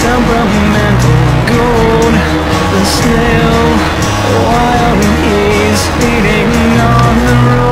temperamental gold The still while he's feeding on the road?